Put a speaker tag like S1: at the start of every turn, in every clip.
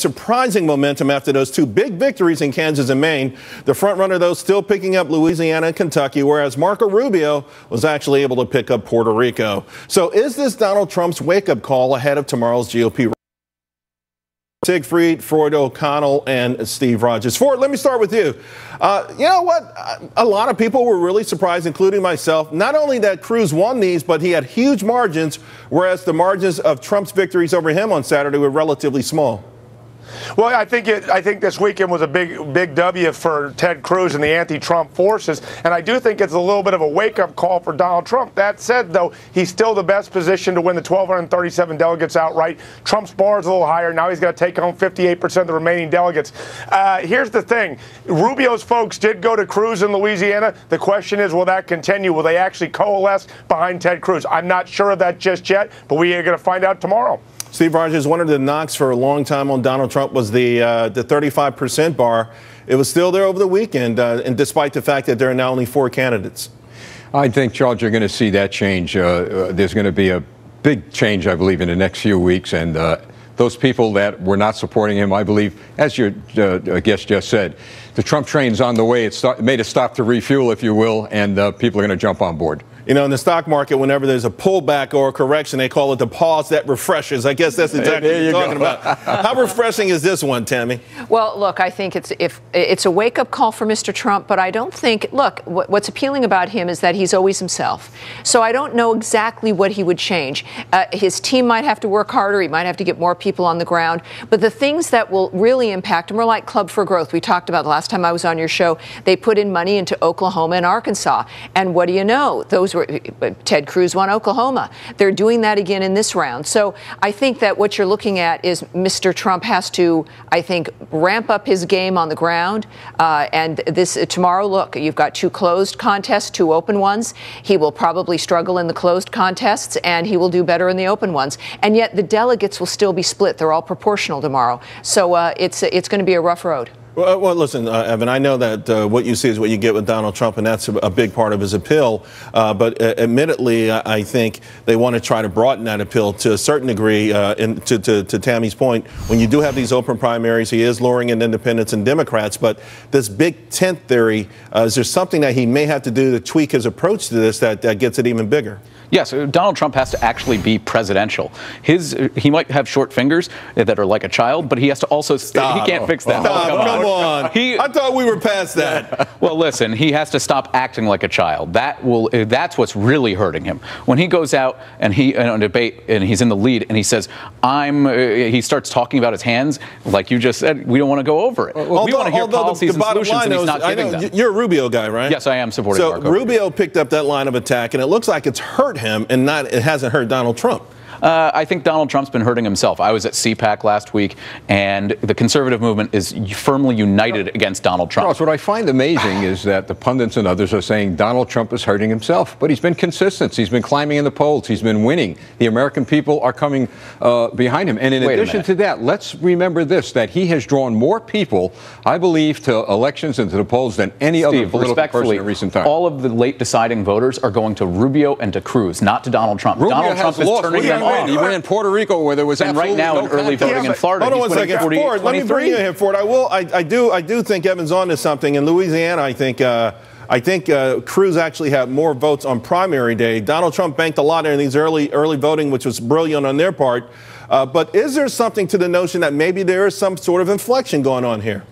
S1: surprising momentum after those two big victories in Kansas and Maine. The frontrunner, though, still picking up Louisiana and Kentucky, whereas Marco Rubio was actually able to pick up Puerto Rico. So is this Donald Trump's wake-up call ahead of tomorrow's GOP? Siegfried, Ford O'Connell, and Steve Rogers. Ford, let me start with you. Uh, you know what? A lot of people were really surprised, including myself, not only that Cruz won these, but he had huge margins, whereas the margins of Trump's victories over him on Saturday were relatively small.
S2: Well, I think it, I think this weekend was a big big W for Ted Cruz and the anti-Trump forces, and I do think it's a little bit of a wake-up call for Donald Trump. That said, though, he's still the best position to win the 1,237 delegates outright. Trump's bar is a little higher now. He's got to take home 58% of the remaining delegates. Uh, here's the thing: Rubio's folks did go to Cruz in Louisiana. The question is, will that continue? Will they actually coalesce behind Ted Cruz? I'm not sure of that just yet, but we are going to find out tomorrow.
S1: Steve Rogers, one of the knocks for a long time on Donald Trump was the uh, the 35% bar. It was still there over the weekend, uh, and despite the fact that there are now only four candidates.
S3: I think, Charles, you're going to see that change. Uh, uh there's going to be a big change, I believe, in the next few weeks, and uh, those people that were not supporting him, I believe, as your uh, guest just said, the Trump train's on the way. It made a stop to refuel, if you will, and people are going to jump on board.
S1: You know, in the stock market, whenever there's a pullback or a correction, they call it the pause that refreshes. I guess that's exactly what you're talking about. How refreshing is this one, Tammy?
S4: Well, look, I think it's if it's a wake-up call for Mr. Trump, but I don't think. Look, what's appealing about him is that he's always himself. So I don't know exactly what he would change. Uh, his team might have to work harder. He might have to get more people on the ground. But the things that will really impact him are like Club for Growth. We talked about the last time I was on your show. They put in money into Oklahoma and Arkansas, and what do you know? Those Ted Cruz won Oklahoma. They're doing that again in this round. So I think that what you're looking at is Mr. Trump has to, I think, ramp up his game on the ground. Uh, and this uh, tomorrow, look, you've got two closed contests, two open ones. He will probably struggle in the closed contests, and he will do better in the open ones. And yet the delegates will still be split. They're all proportional tomorrow. So uh, it's it's going to be a rough road.
S1: Well, uh, well listen, uh, Evan, I know that uh, what you see is what you get with Donald Trump, and that's a, a big part of his appeal. Uh, but uh, admittedly, I, I, think they want to try to broaden that appeal to a certain degree. Uh, and to, to, to, Tammy's point, when you do have these open primaries, he is luring in independents and Democrats. But this big tent theory, is there something that he may have to do to tweak his approach to this that, that gets it even bigger?
S5: Yes, Donald Trump has to actually be presidential. His he might have short fingers that are like a child, but he has to also
S1: stop.
S5: he can't fix that.
S1: Stop, come, come on. He, I thought we were past that.
S5: well, listen, he has to stop acting like a child. That will that's what's really hurting him. When he goes out and he in a debate and he's in the lead and he says, "I'm," uh, he starts talking about his hands, like you just said. We don't want to go over it.
S1: Although,
S5: we want to hear policies
S1: the, the
S5: and solutions, and he's not giving
S1: them. You're a Rubio guy, right?
S5: Yes, I am supporting.
S1: So
S5: Marco
S1: Rubio picked up that line of attack, and it looks like it's hurt him and not it hasn't hurt Donald Trump.
S5: Uh, I think Donald Trump's been hurting himself. I was at CPAC last week, and the conservative movement is firmly united against Donald Trump.
S3: What I find amazing is that the pundits and others are saying Donald Trump is hurting himself, but he's been consistent. He's been climbing in the polls. He's been winning. The American people are coming uh, behind him. And in Wait addition to that, let's remember this: that he has drawn more people, I believe, to elections and to the polls than any
S5: Steve,
S3: other political person in recent times.
S5: All of the late deciding voters are going to Rubio and to Cruz, not to Donald Trump.
S3: Rubio
S5: Donald Trump is turning them
S3: he ran Puerto Rico where there was
S5: and right now
S3: no
S5: in early voting
S3: in
S5: Florida.
S1: Hold on one second, Ford. Let me bring you in here, Ford. I will. I, I, do. I do think Evans on to something in Louisiana. I think. Uh, I think uh, Cruz actually had more votes on primary day. Donald Trump banked a lot in these early early voting, which was brilliant on their part. Uh, but is there something to the notion that maybe there is some sort of inflection going on here?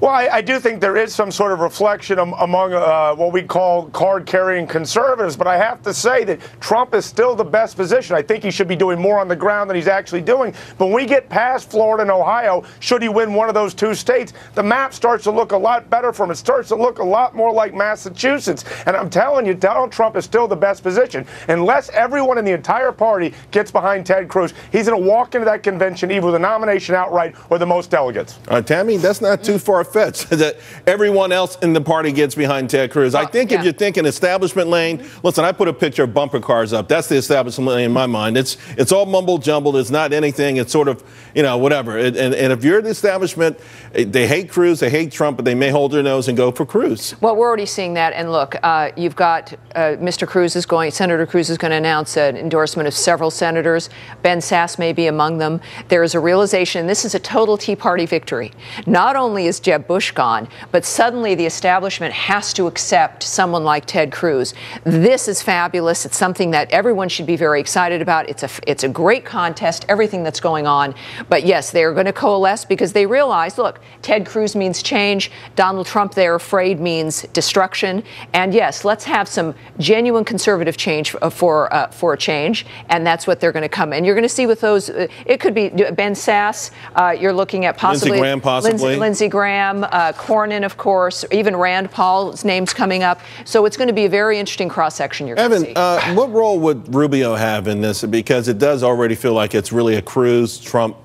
S2: Well, I, I, do think there is some sort of reflection am, among uh, what we call card carrying conservatives, but I have to say that Trump is still the best position. I think he should be doing more on the ground than he's actually doing. But when we get past Florida and Ohio, should he win one of those two states, the map starts to look a lot better for him. It starts to look a lot more like Massachusetts. And I'm telling you, Donald Trump is still the best position. Unless everyone in the entire party gets behind Ted Cruz, he's going to walk into that convention either with a nomination outright or the most delegates.
S1: Uh, Tammy, that's not too far fetched that everyone else in the party gets behind Ted Cruz. I think yeah. if you're thinking establishment lane, listen, I put a picture of bumper cars up. That's the establishment lane in my mind. It's it's all mumble jumbled. It's not anything. It's sort of you know whatever. and, and if you're the establishment, eh, they hate Cruz, they hate Trump, but they may hold their nose and go for Cruz.
S4: Well, we're already seeing that. And look, uh, you've got uh, Mr. Cruz is going. Senator Cruz is going to announce an endorsement of several senators. Ben Sasse may be among them. There is a realization. This is a total Tea Party victory. Not only is Jeb Bush gone, but suddenly the establishment has to accept someone like Ted Cruz. This is fabulous. It's something that everyone should be very excited about. It's a it's a great contest. Everything that's going on. But yes, they are going to coalesce because they realize, look, Ted Cruz means change. Donald Trump, they're afraid, means destruction. And yes, let's have some genuine conservative change for uh, for a change, and that's what they're going to come. And you're going to see with those. Uh, it could be Ben Sasse. Uh, you're looking at possibly
S1: Lindsey Graham, possibly
S4: Lindsey, Lindsey Graham, uh, Cornyn, of course, even Rand Paul's name's coming up. So it's going to be a very interesting cross section. You're
S1: Evan, uh, what role would Rubio have in this? Because it does already feel like it's really a Cruz Trump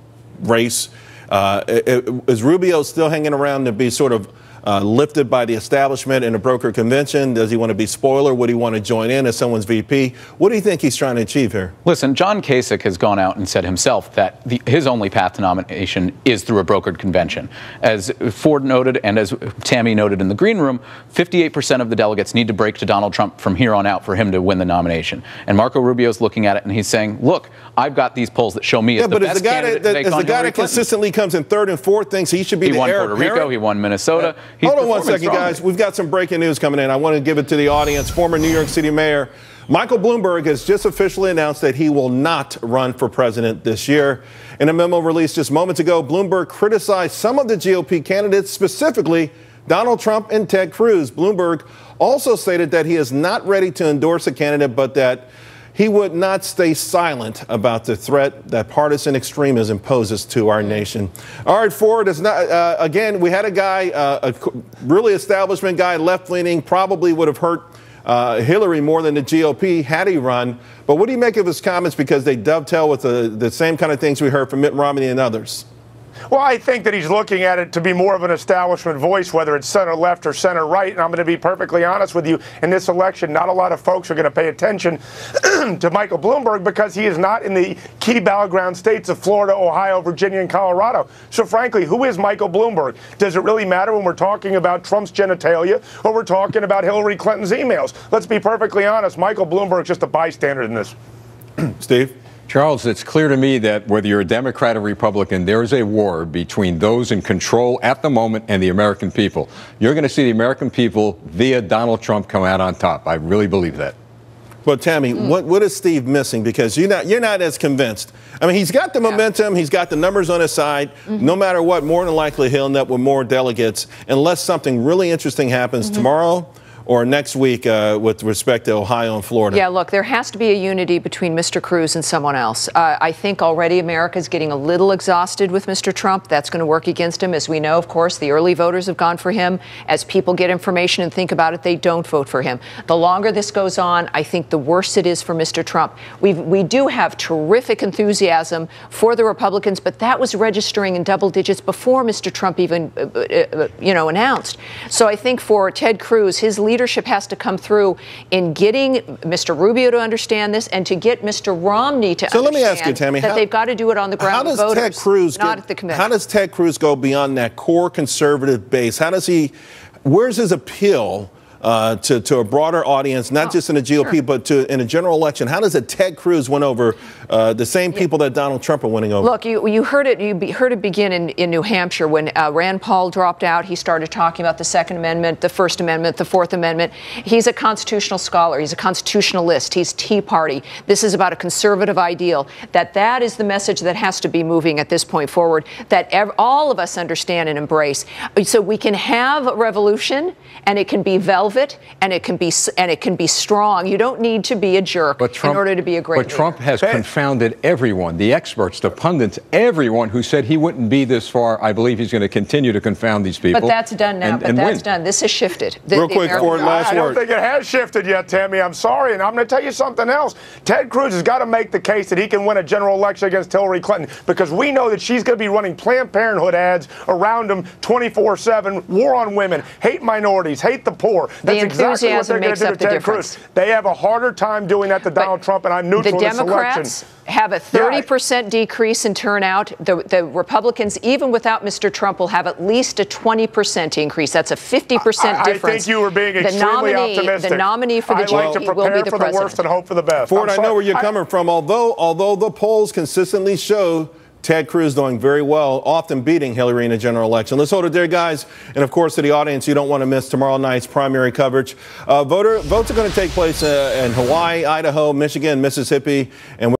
S1: race. Uh, is Rubio still hanging around to be sort of uh, lifted by the establishment in a broker convention? Does he want to be spoiler? Would he want to join in as someone's VP? What do you think he's trying to achieve here?
S5: Listen, John Kasich has gone out and said himself that the, his only path to nomination is through a brokered convention. As Ford noted and as Tammy noted in the green room, 58% of the delegates need to break to Donald Trump from here on out for him to win the nomination. And Marco Rubio's looking at it and he's saying, look, I've got these polls that show me
S1: yeah,
S5: as the
S1: best
S5: the guy
S1: that, as the guy that consistently comes in third and fourth thinks he should be
S5: he
S1: the
S5: won Puerto Rico, he won Minnesota.
S1: Yeah. Hold on one second, strongly. guys. We've got some breaking news coming in. I want to give it to the audience. Former New York City Mayor Michael Bloomberg has just officially announced that he will not run for president this year. In a memo released just moments ago, Bloomberg criticized some of the GOP candidates, specifically Donald Trump and Ted Cruz. Bloomberg also stated that he is not ready to endorse a candidate, but that he would not stay silent about the threat that partisan extremism poses to our nation. All right, Ford is not, uh, again, we had a guy, uh, a really establishment guy, left leaning, probably would have hurt uh, Hillary more than the GOP had he run. But what do you make of his comments because they dovetail with the, the same kind of things we heard from Mitt Romney and others?
S2: Well, I think that he's looking at it to be more of an establishment voice, whether it's center left or center right. And I'm going to be perfectly honest with you. In this election, not a lot of folks are going to pay attention to Michael Bloomberg because he is not in the key battleground states of Florida, Ohio, Virginia, and Colorado. So, frankly, who is Michael Bloomberg? Does it really matter when we're talking about Trump's genitalia or we're talking about Hillary Clinton's emails? Let's be perfectly honest. Michael Bloomberg's just a bystander in this.
S1: Steve?
S3: Charles, it's clear to me that whether you're a Democrat or Republican, there is a war between those in control at the moment and the American people. You're going to see the American people via Donald Trump come out on top. I really believe that.
S1: Well, Tammy, mm. what, what is Steve missing? Because you're not, you're not as convinced. I mean, he's got the yeah. momentum, he's got the numbers on his side. Mm-hmm. No matter what, more than likely he'll end up with more delegates unless something really interesting happens mm-hmm. tomorrow or next week uh, with respect to Ohio and Florida?
S4: Yeah, look, there has to be a unity between Mr. Cruz and someone else. Uh, I think already America is getting a little exhausted with Mr. Trump. That's going to work against him. As we know, of course, the early voters have gone for him. As people get information and think about it, they don't vote for him. The longer this goes on, I think the worse it is for Mr. Trump. we we do have terrific enthusiasm for the Republicans, but that was registering in double digits before Mr. Trump even, uh, uh, you know, announced. So I think for Ted Cruz, his leadership has to come through in getting Mr. Rubio to understand this and to get Mr. Romney to
S1: so
S4: understand
S1: let me ask you, Tammy,
S4: that
S1: how,
S4: they've got to do it on the ground.
S1: How does
S4: voters,
S1: Ted Cruz
S4: not
S1: get,
S4: at the convention?
S1: How does Ted Cruz go beyond that core conservative base? How does he? Where's his appeal? uh, to, to a broader audience, not oh, just in the GOP, sure. but to in a general election? How does a Ted Cruz win over uh, the same people that Donald Trump are winning over?
S4: Look, you, you heard it. You be, heard it begin in, in New Hampshire when uh, Rand Paul dropped out. He started talking about the Second Amendment, the First Amendment, the Fourth Amendment. He's a constitutional scholar. He's a constitutionalist. He's Tea Party. This is about a conservative ideal. That that is the message that has to be moving at this point forward. That ev- all of us understand and embrace. So we can have a revolution, and it can be velvet, and it can be and it can be strong. You don't need to be a jerk Trump, in order to be a great.
S3: But leader. Trump has
S2: ben,
S3: confounded everyone the experts, the pundits, everyone who said he wouldn't be this far. I believe he's going to continue to confound these people.
S4: But that's done now.
S3: And,
S4: but
S3: and
S4: that's
S3: win.
S4: done. This has shifted. The,
S1: Real
S4: the
S1: quick,
S4: American-
S1: Ford, last
S2: I, I don't think it has shifted yet, Tammy. I'm sorry, and I'm going to tell you something else. Ted Cruz has got to make the case that he can win a general election against Hillary Clinton because we know that she's going to be running Planned Parenthood ads around him 24/7. War on women, hate minorities, hate the poor. That's exactly what they're going
S4: makes
S2: to do
S4: up
S2: to Ted
S4: difference.
S2: Cruz. They have a harder time doing that to Donald Trump, and I'm neutral
S4: the
S2: in this
S4: Democrats have a 30% decrease in turnout. The, the Republicans, even without Mr. Trump, will have at least a 20% increase. That's a 50%
S2: I, I
S4: difference.
S2: think you were being
S4: the
S2: extremely
S4: nominee,
S2: optimistic.
S4: The nominee for the
S2: I like to
S4: GOP will
S2: prepare
S4: be the
S2: for
S4: president.
S2: the worst and hope for the best.
S1: Ford,
S2: I'm
S1: know where you're
S2: I-
S1: coming from. Although, although the polls consistently show Ted Cruz doing very well, often beating Hillary in a general election. Let's hold it there, guys. And of course, to the audience, you don't want to miss tomorrow night's primary coverage. Uh, voter votes are going to take place uh, in Hawaii, Idaho, Michigan, Mississippi, and.